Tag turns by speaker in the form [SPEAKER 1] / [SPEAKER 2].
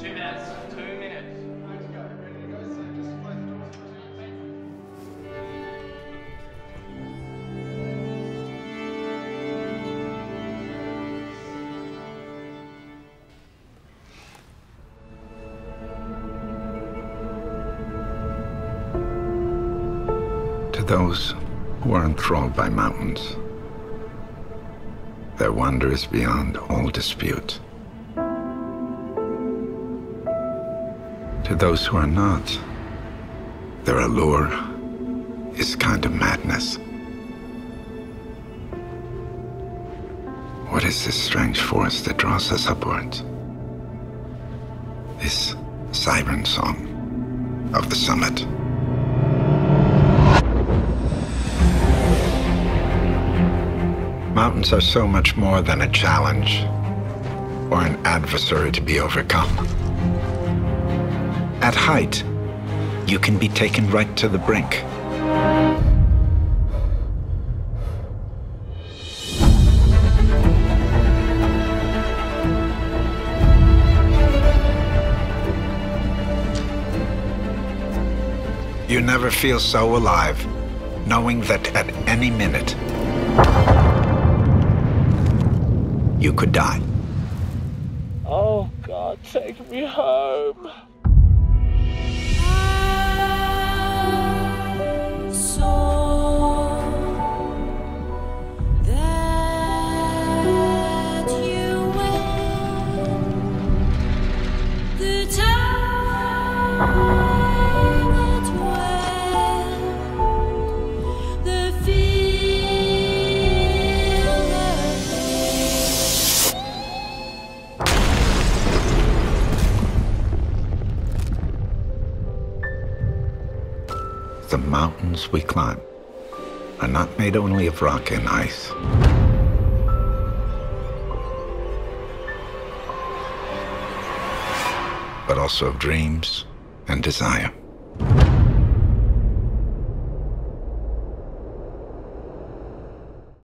[SPEAKER 1] Two minutes. Two minutes. To those who are enthralled by mountains, their wonder is beyond all dispute. To those who are not, their allure is kind of madness. What is this strange force that draws us upwards? This siren song of the summit. Mountains are so much more than a challenge or an adversary to be overcome. At height, you can be taken right to the brink. You never feel so alive, knowing that at any minute, you could die.
[SPEAKER 2] Oh, God, take me home.
[SPEAKER 1] The mountains we climb are not made only of rock and ice. But also of dreams and desire.